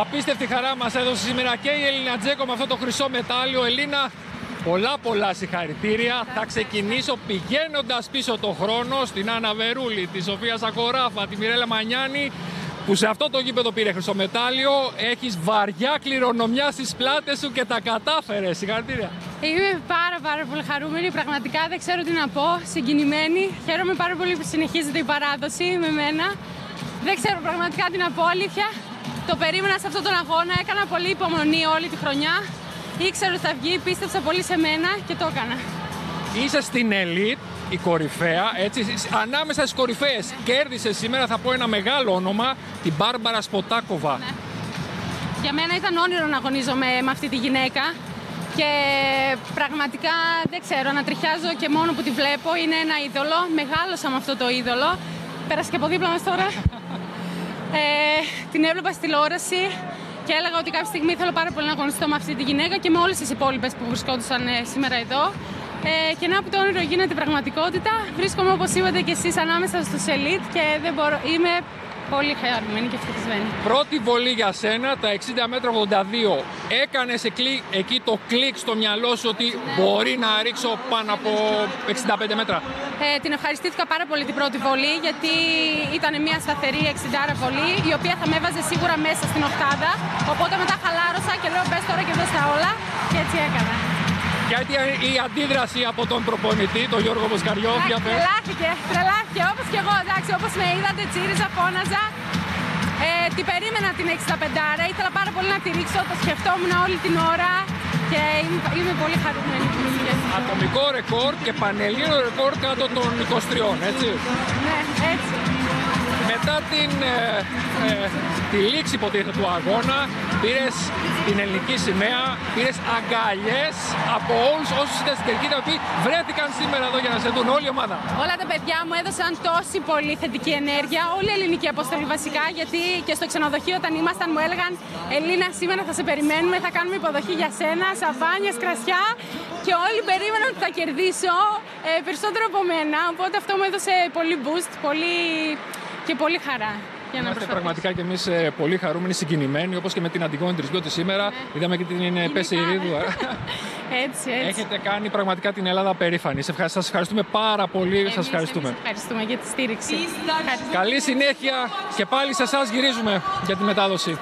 Απίστευτη χαρά μας έδωσε σήμερα και η Ελίνα Τζέκο με αυτό το χρυσό μετάλλιο. Ελίνα, πολλά πολλά συγχαρητήρια. Θα ξεκινήσω πηγαίνοντας πίσω το χρόνο στην Άννα Βερούλη, τη Σοφία Σακοράφα, τη Μιρέλα Μανιάνη που σε αυτό το γήπεδο πήρε χρυσομετάλλιο. Έχεις βαριά κληρονομιά στις πλάτες σου και τα κατάφερες. Συγχαρητήρια. Είμαι πάρα πάρα πολύ χαρούμενη. Πραγματικά δεν ξέρω τι να πω. Συγκινημένη. Χαίρομαι πάρα πολύ που συνεχίζεται η παράδοση με μένα. Δεν ξέρω πραγματικά τι να πω. Αλήθεια. Το περίμενα σε αυτόν τον αγώνα. Έκανα πολύ υπομονή όλη τη χρονιά. Ήξερα ότι θα βγει. Πίστεψα πολύ σε μένα και το έκανα. Είσαι στην ελίτ η κορυφαία, έτσι, ανάμεσα στις κορυφαίες. Κέρδισες σήμερα, θα πω ένα μεγάλο όνομα, την Μπάρμπαρα Σποτάκοβα. Ναι. Για μένα ήταν όνειρο να αγωνίζομαι με αυτή τη γυναίκα και πραγματικά δεν ξέρω, να τριχιάζω και μόνο που τη βλέπω. Είναι ένα είδωλο, μεγάλωσα με αυτό το είδωλο. Πέρασε και από δίπλα μας τώρα. ε, την έβλεπα στη τηλεόραση και έλεγα ότι κάποια στιγμή θέλω πάρα πολύ να αγωνιστώ με αυτή τη γυναίκα και με όλες τις υπόλοιπες που βρισκόντουσαν ε, σήμερα εδώ. Ε, και να που το όνειρο γίνεται πραγματικότητα. Βρίσκομαι όπως είπατε και εσείς ανάμεσα στους ελίτ και δεν μπορώ, είμαι πολύ χαρούμενη και ευτυχισμένη. Πρώτη βολή για σένα, τα 60 μέτρα 82. Έκανες εκεί το κλικ στο μυαλό σου ότι ναι. μπορεί να ρίξω πάνω από 65 μέτρα. Ε, την ευχαριστήθηκα πάρα πολύ την πρώτη βολή γιατί ήταν μια σταθερή 60 βολή η οποία θα με έβαζε σίγουρα μέσα στην οκτάδα. Οπότε μετά χαλάρωσα και λέω πες τώρα και δώστα όλα και έτσι έκανα. Γιατί η αντίδραση από τον προπονητή, τον Γιώργο Μποσκαριό, Τρελάθηκε, τρελάθηκε όπως και εγώ, εντάξει, όπως με είδατε, τσίριζα, φώναζα. Ε, την περίμενα την 65 ήθελα πάρα πολύ να τη ρίξω, το σκεφτόμουν όλη την ώρα και είμαι, είμαι πολύ χαρούμενη που είμαι Ατομικό ρεκόρ και πανελλήνιο ρεκόρ κάτω των 23, έτσι. Ναι, έτσι. Μετά την, ε, ε, τη λήξη υποτίθεται του αγώνα, πήρες την ελληνική σημαία, πήρες αγκαλιές από όλους όσους ήταν στην τελική, οι οποίοι βρέθηκαν σήμερα εδώ για να σε δουν, όλη η ομάδα. Όλα τα παιδιά μου έδωσαν τόση πολύ θετική ενέργεια, όλη η ελληνική αποστολή βασικά, γιατί και στο ξενοδοχείο όταν ήμασταν μου έλεγαν Ελίνα, σήμερα θα σε περιμένουμε, θα κάνουμε υποδοχή για σένα, σαβάνιες, κρασιά. Και όλοι περίμεναν ότι θα κερδίσω ε, περισσότερο από μένα. Οπότε αυτό μου έδωσε πολύ boost, πολύ και πολύ χαρά. Για να Είμαστε πραγματικά και εμείς ε, πολύ χαρούμενοι, συγκινημένοι, όπως και με την Αντιγόνη Τρισμπιώτη σήμερα. Ναι. Είδαμε και την ε, Πέση Ηρίδου. έτσι, έτσι. Έχετε κάνει πραγματικά την Ελλάδα περήφανη. Σας ευχαριστούμε πάρα πολύ. Σας ευχαριστούμε. ευχαριστούμε για τη στήριξη. Καλή συνέχεια και πάλι σε εσάς γυρίζουμε για τη μετάδοση.